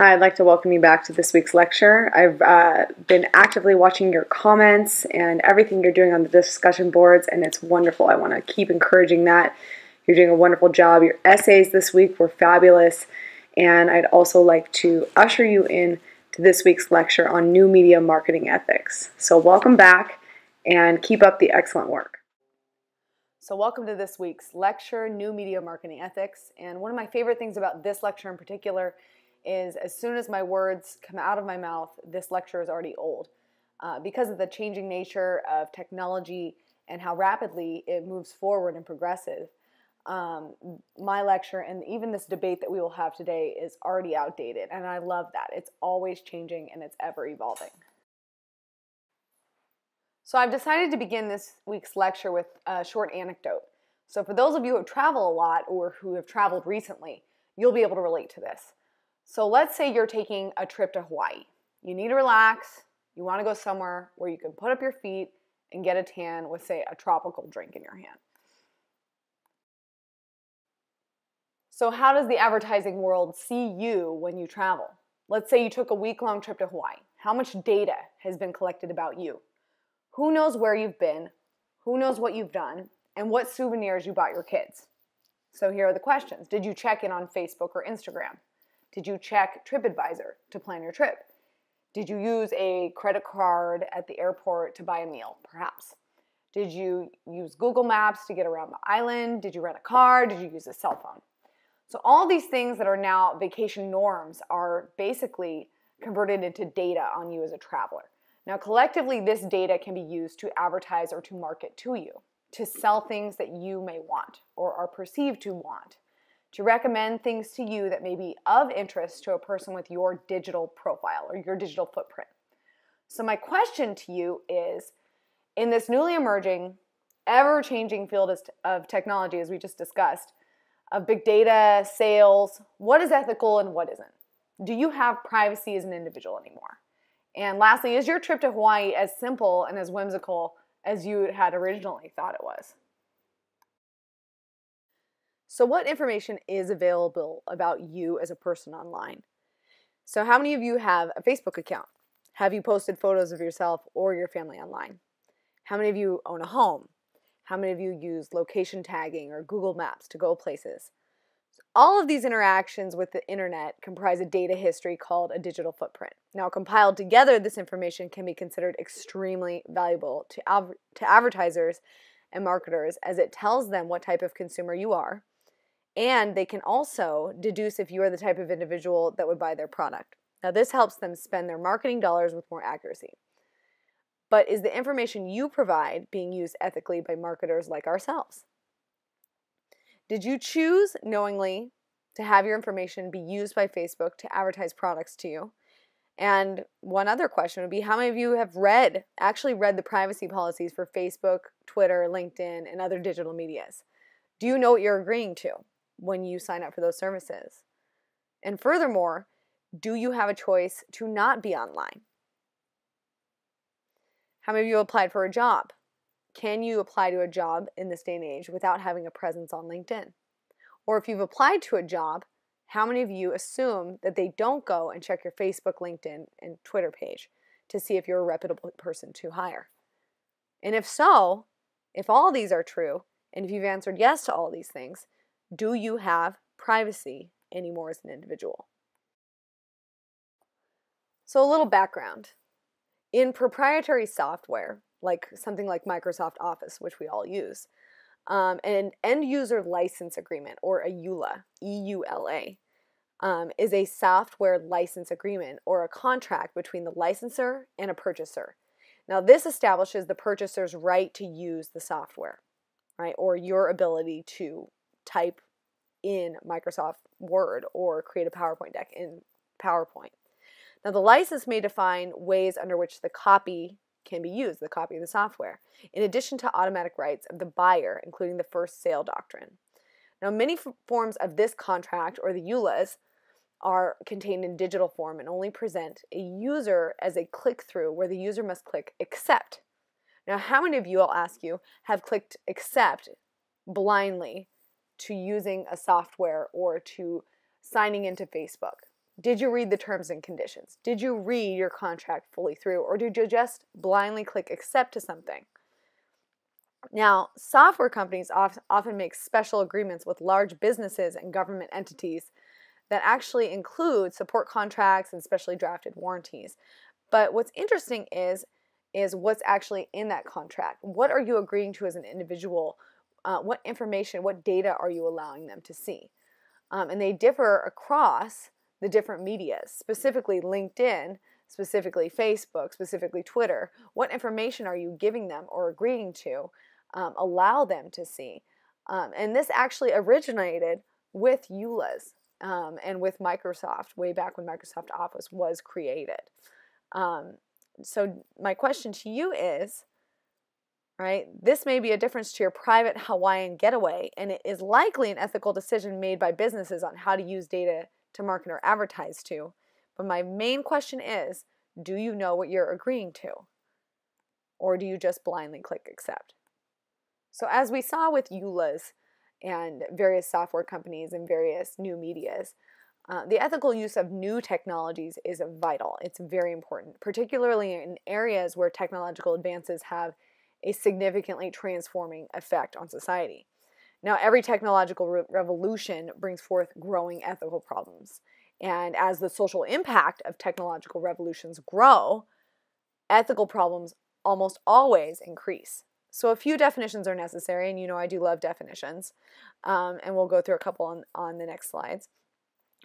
Hi, I'd like to welcome you back to this week's lecture. I've uh, been actively watching your comments and everything you're doing on the discussion boards, and it's wonderful. I want to keep encouraging that. You're doing a wonderful job. Your essays this week were fabulous, and I'd also like to usher you in to this week's lecture on new media marketing ethics. So, welcome back and keep up the excellent work. So, welcome to this week's lecture, New Media Marketing Ethics. And one of my favorite things about this lecture in particular is as soon as my words come out of my mouth, this lecture is already old. Uh, because of the changing nature of technology and how rapidly it moves forward and progressive, um, my lecture and even this debate that we will have today is already outdated. And I love that. It's always changing and it's ever evolving. So I've decided to begin this week's lecture with a short anecdote. So for those of you who travel a lot or who have traveled recently, you'll be able to relate to this. So let's say you're taking a trip to Hawaii. You need to relax. You want to go somewhere where you can put up your feet and get a tan with, say, a tropical drink in your hand. So, how does the advertising world see you when you travel? Let's say you took a week long trip to Hawaii. How much data has been collected about you? Who knows where you've been? Who knows what you've done? And what souvenirs you bought your kids? So, here are the questions Did you check in on Facebook or Instagram? Did you check TripAdvisor to plan your trip? Did you use a credit card at the airport to buy a meal, perhaps? Did you use Google Maps to get around the island? Did you rent a car? Did you use a cell phone? So, all these things that are now vacation norms are basically converted into data on you as a traveler. Now, collectively, this data can be used to advertise or to market to you, to sell things that you may want or are perceived to want to recommend things to you that may be of interest to a person with your digital profile or your digital footprint. So, my question to you is in this newly emerging, ever changing field of technology, as we just discussed, of big data, sales, what is ethical and what isn't? Do you have privacy as an individual anymore? And lastly, is your trip to Hawaii as simple and as whimsical as you had originally thought it was? So, what information is available about you as a person online? So, how many of you have a Facebook account? Have you posted photos of yourself or your family online? How many of you own a home? How many of you use location tagging or Google Maps to go places? All of these interactions with the internet comprise a data history called a digital footprint. Now, compiled together, this information can be considered extremely valuable to, to advertisers and marketers as it tells them what type of consumer you are, and they can also deduce if you are the type of individual that would buy their product. Now, this helps them spend their marketing dollars with more accuracy. But is the information you provide being used ethically by marketers like ourselves? Did you choose knowingly to have your information be used by Facebook to advertise products to you? And one other question would be how many of you have read, actually read the privacy policies for Facebook, Twitter, LinkedIn, and other digital medias? Do you know what you're agreeing to? When you sign up for those services? And furthermore, do you have a choice to not be online? How many of you applied for a job? Can you apply to a job in this day and age without having a presence on LinkedIn? Or if you've applied to a job, how many of you assume that they don't go and check your Facebook, LinkedIn, and Twitter page to see if you're a reputable person to hire? And if so, if all these are true, and if you've answered yes to all these things, do you have privacy anymore as an individual? So, a little background. In proprietary software, like something like Microsoft Office, which we all use, um, an end user license agreement, or a EULA, E U L A, um, is a software license agreement or a contract between the licensor and a purchaser. Now, this establishes the purchaser's right to use the software, right, or your ability to type in Microsoft Word or create a PowerPoint deck in PowerPoint. Now, the license may define ways under which the copy can be used, the copy of the software, in addition to automatic rights of the buyer, including the first sale doctrine. Now, many forms of this contract or the EULAs are contained in digital form and only present a user as a click through where the user must click accept. Now, how many of you, I'll ask you, have clicked accept blindly to using a software or to signing into Facebook. Did you read the terms and conditions? Did you read your contract fully through, or did you just blindly click accept to something? Now, software companies often make special agreements with large businesses and government entities that actually include support contracts and specially drafted warranties. But what's interesting is is what's actually in that contract. What are you agreeing to as an individual? Uh, what information, what data are you allowing them to see? Um, and they differ across the different medias, specifically LinkedIn, specifically Facebook, specifically Twitter. What information are you giving them or agreeing to um, allow them to see? Um, and this actually originated with EULAs um, and with Microsoft way back when Microsoft Office was created. Um, so my question to you is, right, this may be a difference to your private Hawaiian getaway, and it is likely an ethical decision made by businesses on how to use data to market or advertise to. But my main question is, do you know what you're agreeing to? Or do you just blindly click accept? So as we saw with EULAs and various software companies and various new medias, uh, the ethical use of new technologies is vital. It's very important, particularly in areas where technological advances have a significantly transforming effect on society. Now, every technological re- revolution brings forth growing ethical problems. And as the social impact of technological revolutions grow, ethical problems almost always increase. So, a few definitions are necessary, and you know I do love definitions. Um, and we'll go through a couple on, on the next slides.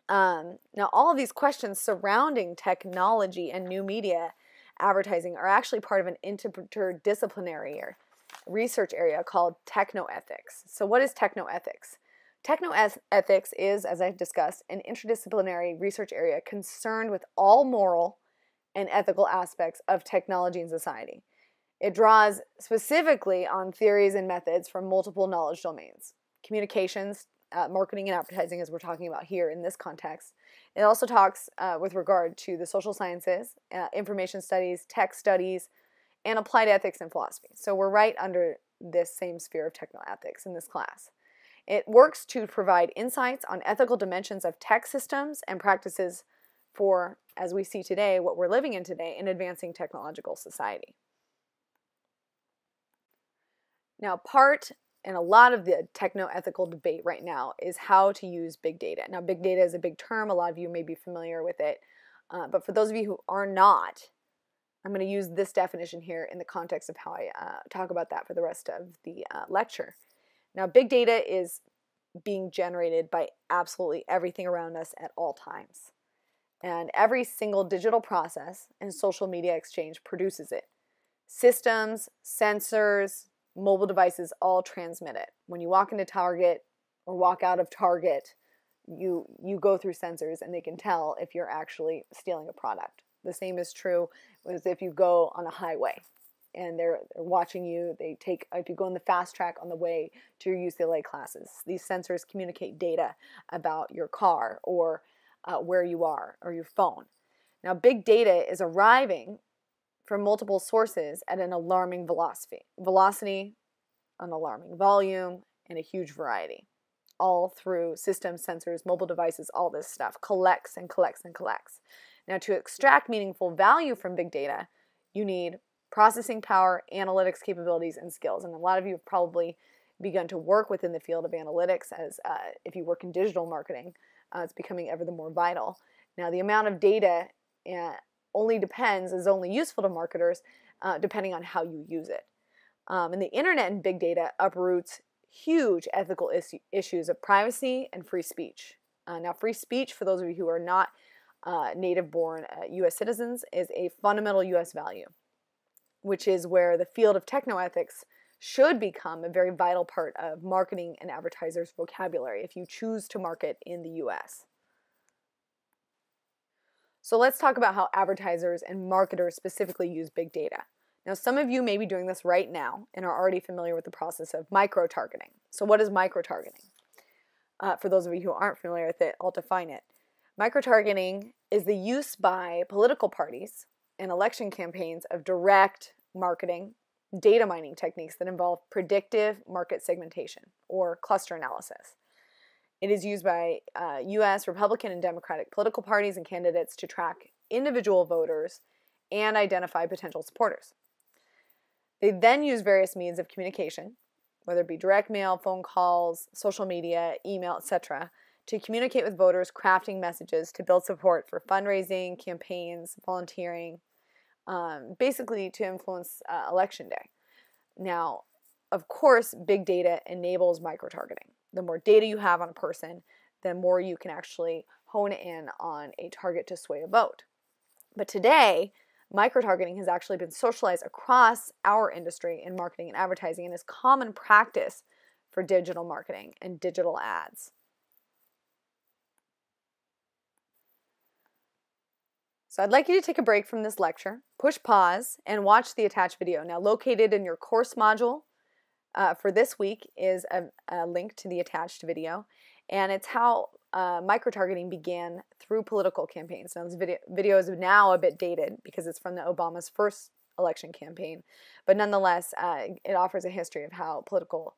Um, now, all of these questions surrounding technology and new media advertising are actually part of an interdisciplinary research area called technoethics. So, what is technoethics? Technoethics is, as I've discussed, an interdisciplinary research area concerned with all moral and ethical aspects of technology and society. It draws specifically on theories and methods from multiple knowledge domains communications, uh, marketing and advertising, as we're talking about here in this context. It also talks uh, with regard to the social sciences, uh, information studies, tech studies, and applied ethics and philosophy. So we're right under this same sphere of technoethics in this class. It works to provide insights on ethical dimensions of tech systems and practices for, as we see today, what we're living in today in advancing technological society. Now, part and a lot of the techno-ethical debate right now is how to use big data. Now, big data is a big term. A lot of you may be familiar with it. Uh, but for those of you who are not, I'm going to use this definition here in the context of how I uh, talk about that for the rest of the uh, lecture. Now, big data is being generated by absolutely everything around us at all times. And every single digital process and social media exchange produces it. Systems, sensors, mobile devices all transmit it. When you walk into Target or walk out of Target, you you go through sensors and they can tell if you're actually stealing a product. The same is true as if you go on a highway and they're, they're watching you. They take if you go on the FasTrak on the way to your UCLA classes. These sensors communicate data about your car or uh, where you are or your phone. Now, big data is arriving from multiple sources at an alarming velocity, velocity, an alarming volume, and a huge variety. All through systems, sensors, mobile devices, all this stuff collects and collects and collects. Now, to extract meaningful value from big data, you need processing power, analytics capabilities, and skills. And a lot of you have probably begun to work within the field of analytics as uh, if you work in digital marketing, uh, it's becoming ever the more vital. Now, the amount of data uh, only depends, is only useful to marketers uh, depending on how you use it. Um, and the internet and big data uproots huge ethical is- issues of privacy and free speech. Uh, now, free speech, for those of you who are not uh, native born US uh, citizens, is a fundamental US value, which is where the field of technoethics should become a very vital part of marketing and advertisers' vocabulary if you choose to market in the US. So let's talk about how advertisers and marketers specifically use big data. Now, some of you may be doing this right now and are already familiar with the process of micro targeting. So, what is micro targeting? Uh, for those of you who aren't familiar with it, I'll define it. Micro targeting is the use by political parties and election campaigns of direct marketing data mining techniques that involve predictive market segmentation or cluster analysis. It is used by uh, US Republican and Democratic political parties and candidates to track individual voters and identify potential supporters. They then use various means of communication, whether it be direct mail, phone calls, social media, email, etc., to communicate with voters, crafting messages to build support for fundraising, campaigns, volunteering, um, basically to influence uh, election day. Now, of course, big data enables micro targeting. The more data you have on a person, the more you can actually hone in on a target to sway a vote. But today, micro targeting has actually been socialized across our industry in marketing and advertising and is common practice for digital marketing and digital ads. So I'd like you to take a break from this lecture, push pause, and watch the attached video. Now, located in your course module uh, for this week is a, a, link to the attached video, and it's how uh, micro-targeting began through political campaigns. Now, this video, video is now a bit dated because it's from the Obama's first election campaign, but nonetheless, uh, it offers a history of how political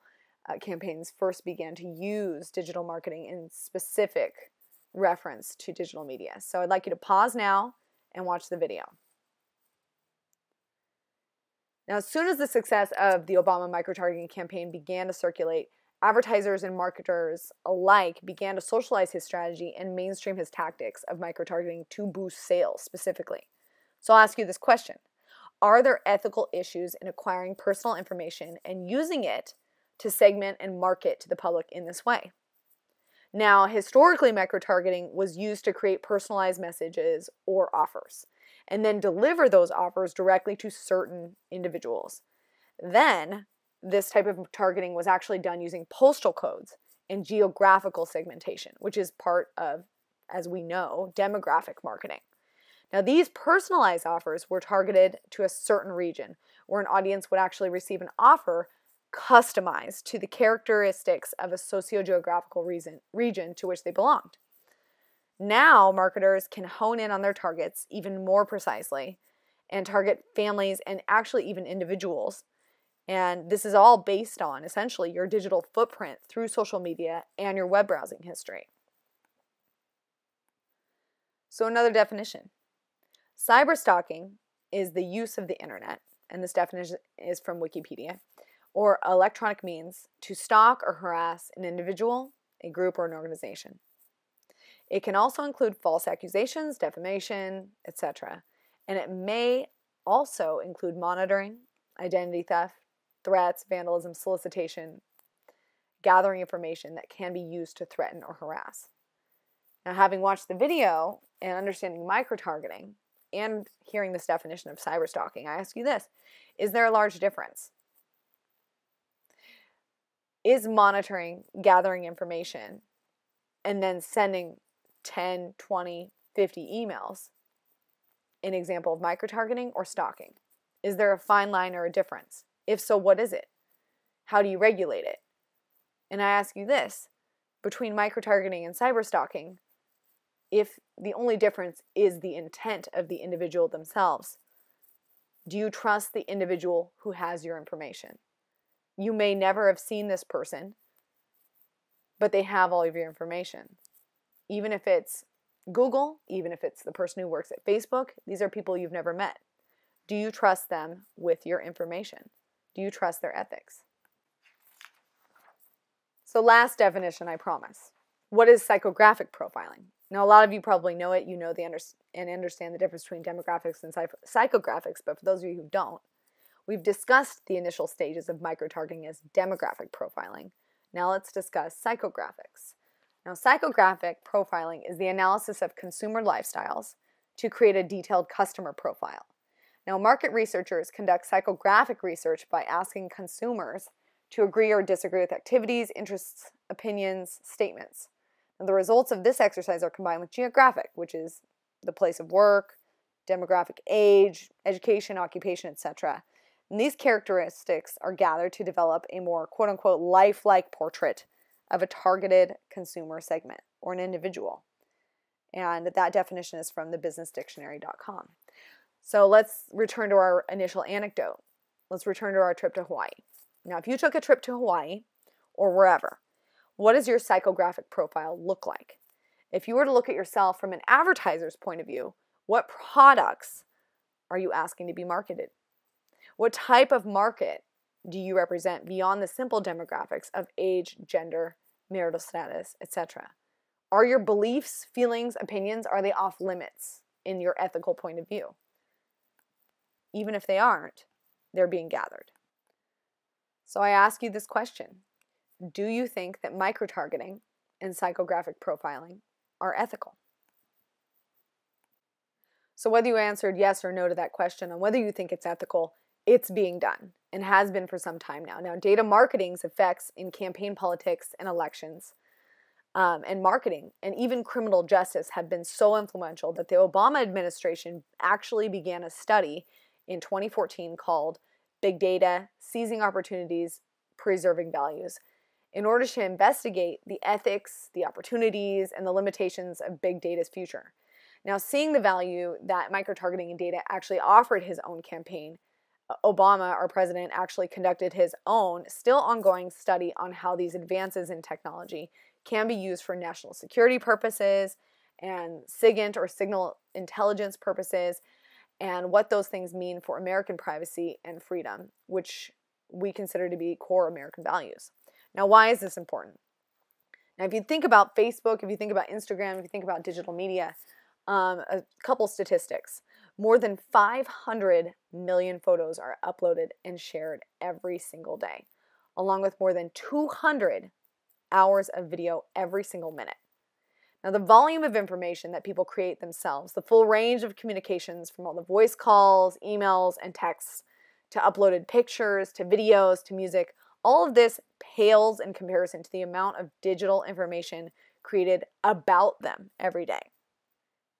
uh, campaigns first began to use digital marketing in specific reference to digital media. So I'd like you to pause now and watch the video. Now, as soon as the success of the Obama micro-targeting campaign began to circulate, advertisers and marketers alike began to socialize his strategy and mainstream his tactics of micro-targeting to boost sales specifically. So I'll ask you this question. Are there ethical issues in acquiring personal information and using it to segment and market to the public in this way? Now, historically, micro-targeting was used to create personalized messages or offers and then deliver those offers directly to certain individuals. Then, this type of targeting was actually done using postal codes and geographical segmentation, which is part of, as we know, demographic marketing. Now, these personalized offers were targeted to a certain region where an audience would actually receive an offer customized to the characteristics of a socio-geographical reason, region to which they belonged. Now, marketers can hone in on their targets even more precisely and target families and actually even individuals. And this is all based on essentially your digital footprint through social media and your web browsing history. So, another definition cyberstalking is the use of the internet, and this definition is from Wikipedia, or electronic means to stalk or harass an individual, a group, or an organization. It can also include false accusations, defamation, etc. And it may also include monitoring, identity theft, threats, vandalism, solicitation, gathering information that can be used to threaten or harass. Now, having watched the video and understanding micro-targeting and hearing this definition of cyberstalking, I ask you this Is there a large difference? Is monitoring, gathering information, and then sending 10, 20, 50 emails an example of micro-targeting or stalking? Is there a fine line or a difference? If so, what is it? How do you regulate it? And I ask you this, between micro-targeting and cyber-stalking, if the only difference is the intent of the individual themselves, do you trust the individual who has your information? You may never have seen this person, but they have all of your information even if it's Google, even if it's the person who works at Facebook, these are people you've never met. Do you trust them with your information? Do you trust their ethics? So, last definition, I promise. What is psychographic profiling? Now, a lot of you probably know it. You know the under- and understand the difference between demographics and psychographics, but for those of you who don't, we've discussed the initial stages of micro-targeting as demographic profiling. Now, let's discuss psychographics. Now, psychographic profiling is the analysis of consumer lifestyles to create a detailed customer profile. Now, market researchers conduct psychographic research by asking consumers to agree or disagree with activities, interests, opinions, statements. Now, the results of this exercise are combined with geographic, which is the place of work, demographic age, education, occupation, etc. And these characteristics are gathered to develop a more quote unquote lifelike portrait of a targeted consumer segment or an individual. And that definition is from thebusinessdictionary.com. So let's return to our initial anecdote. Let's return to our trip to Hawaii. Now, if you took a trip to Hawaii or wherever, What does your psychographic profile look like? If you were to look at yourself from an advertiser's point of view, what products are you asking to be marketed? What type of market do you represent beyond the simple demographics of age, gender, marital status, etc.? Are your beliefs, feelings, opinions are they off limits in your ethical point of view? Even if they aren't, they're being gathered. So I ask you this question. Do you think that microtargeting and psychographic profiling are ethical? So, whether you answered yes or no to that question on whether you think it's ethical, it's being done and has been for some time now. Now, data marketing's effects in campaign politics and elections um, and marketing and even criminal justice have been so influential that the Obama administration actually began a study in 2014 called Big Data Seizing Opportunities, Preserving Values in order to investigate the ethics, the opportunities, and the limitations of big data's future. Now, seeing the value that microtargeting and data actually offered his own campaign, Obama, our president, actually conducted his own, still ongoing study on how these advances in technology can be used for national security purposes and SIGINT or signal intelligence purposes, and what those things mean for American privacy and freedom, which we consider to be core American values. Now, why is this important? Now, if you think about Facebook, if you think about Instagram, if you think about digital media, um, a couple statistics. More than 500 million photos are uploaded and shared every single day, along with more than 200 hours of video every single minute. Now, the volume of information that people create themselves, the full range of communications from all the voice calls, emails, and texts to uploaded pictures, to videos, to music, all of this pales in comparison to the amount of digital information created about them every day.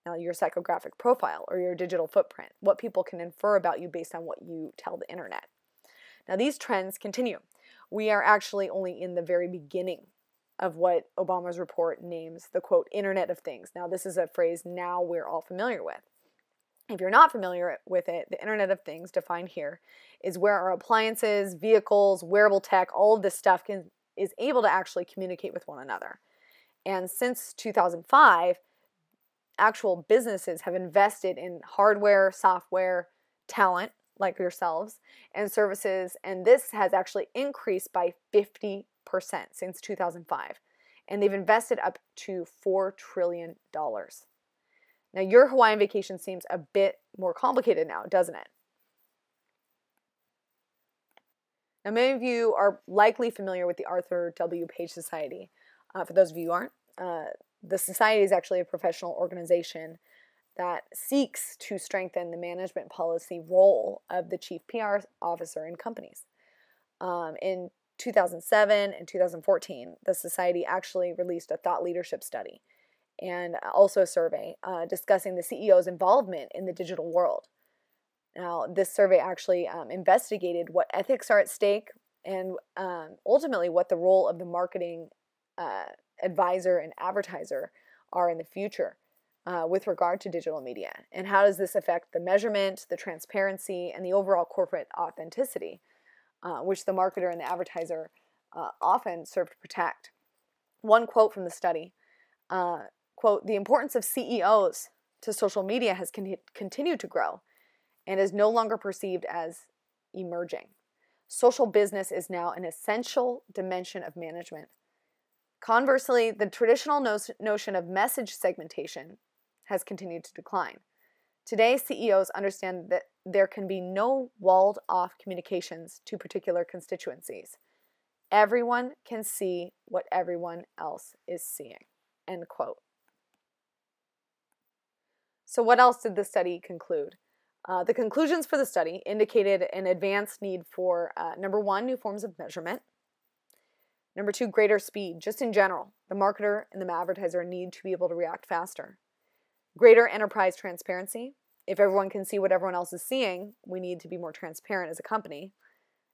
Now, your psychographic profile or your digital footprint, what people can infer about you based on what you tell the internet. Now, these trends continue. We are actually only in the very beginning of what Obama's report names the quote, Internet of Things. Now, this is a phrase now we're all familiar with. If you're not familiar with it, the Internet of Things, defined here, is where our appliances, vehicles, wearable tech, all of this stuff can, is able to actually communicate with one another. And since 2005, actual businesses have invested in hardware, software, talent, like yourselves, and services, and this has actually increased by 50% since 2005. And they've invested up to $4 trillion. Now, your Hawaiian vacation seems a bit more complicated now, doesn't it? Now, many of you are likely familiar with the Arthur W. Page Society. Uh, for those of you who aren't, uh, the society is actually a professional organization that seeks to strengthen the management policy role of the chief PR officer in companies. Um, in 2007 and 2014, the society actually released a thought leadership study and also a survey uh, discussing the CEO's involvement in the digital world. Now, this survey actually um, investigated what ethics are at stake and um, ultimately what the role of the marketing uh, advisor and advertiser are in the future uh, with regard to digital media? And how does this affect the measurement, the transparency, and the overall corporate authenticity, uh, which the marketer and the advertiser uh, often serve to protect? One quote from the study uh, quote, the importance of CEOs to social media has con- continued to grow and is no longer perceived as emerging. Social business is now an essential dimension of management Conversely, the traditional no- notion of message segmentation has continued to decline. Today, CEOs understand that there can be no walled off communications to particular constituencies. Everyone can see what everyone else is seeing. End quote. So, what else did the study conclude? Uh, the conclusions for the study indicated an advanced need for uh, number one, new forms of measurement, Number two, greater speed. Just in general, the marketer and the advertiser need to be able to react faster. Greater enterprise transparency. If everyone can see what everyone else is seeing, we need to be more transparent as a company.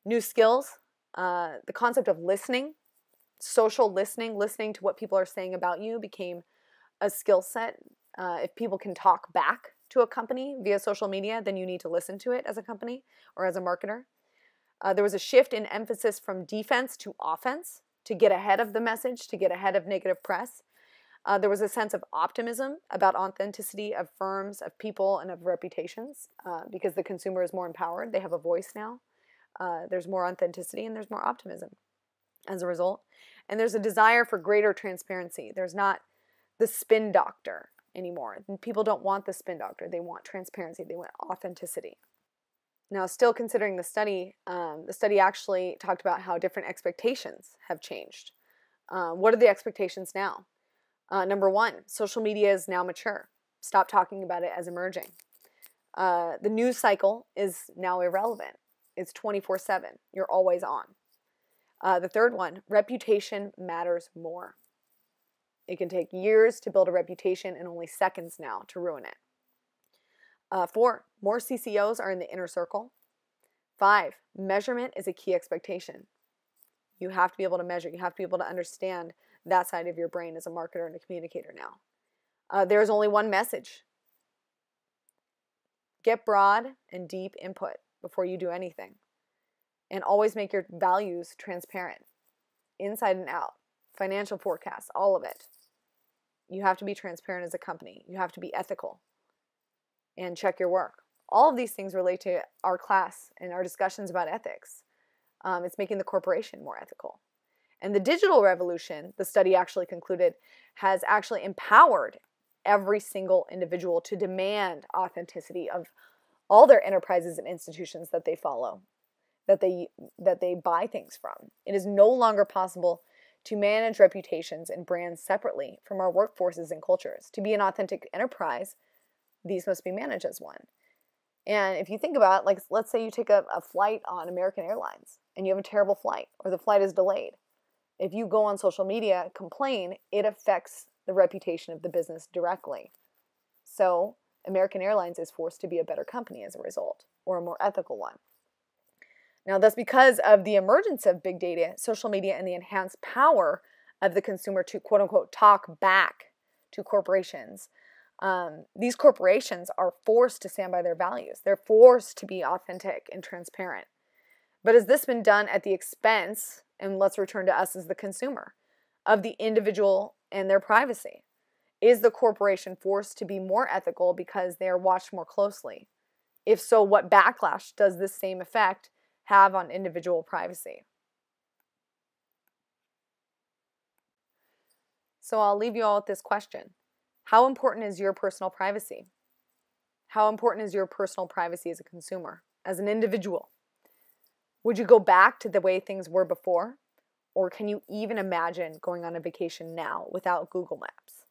New skills. Uh, the concept of listening, social listening, listening to what people are saying about you became a skill set. Uh, if people can talk back to a company via social media, then you need to listen to it as a company or as a marketer. Uh, there was a shift in emphasis from defense to offense to get ahead of the message, to get ahead of negative press. Uh, there was a sense of optimism about authenticity of firms, of people, and of reputations uh, because the consumer is more empowered. They have a voice now. Uh, there's more authenticity and there's more optimism as a result. And there's a desire for greater transparency. There's not the spin doctor anymore. People don't want the spin doctor. They want transparency. They want authenticity. Now, still considering the study, um, the study actually talked about how different expectations have changed. Uh, what are the expectations now? Uh, number one, social media is now mature. Stop talking about it as emerging. Uh, the news cycle is now irrelevant. It's 24 7. You're always on. Uh, the third one, reputation matters more. It can take years to build a reputation and only seconds now to ruin it. Uh, four, more CCOs are in the inner circle. Five, measurement is a key expectation. You have to be able to measure, you have to be able to understand that side of your brain as a marketer and a communicator now. Uh, there's only one message get broad and deep input before you do anything. And always make your values transparent, inside and out, financial forecasts, all of it. You have to be transparent as a company. You have to be ethical and check your work. All of these things relate to our class and our discussions about ethics. Um, it's making the corporation more ethical. And the digital revolution, the study actually concluded, has actually empowered every single individual to demand authenticity of all their enterprises and institutions that they follow, that they that they buy things from. It is no longer possible to manage reputations and brands separately from our workforces and cultures. To be an authentic enterprise, these must be managed as one. And if you think about, like, let's say you take a, a flight on American Airlines and you have a terrible flight or the flight is delayed. If you go on social media, complain, it affects the reputation of the business directly. So, American Airlines is forced to be a better company as a result, or a more ethical one. Now, that's because of the emergence of big data, social media, and the enhanced power of the consumer to quote unquote talk back to corporations. Um, these corporations are forced to stand by their values. They're forced to be authentic and transparent. But has this been done at the expense, and let's return to us as the consumer, of the individual and their privacy? Is the corporation forced to be more ethical because they are watched more closely? If so, what backlash does this same effect have on individual privacy? So I'll leave you all with this question How important is your personal privacy? How important is your personal privacy as a consumer, as an individual? Would you go back to the way things were before? Or can you even imagine going on a vacation now without Google Maps?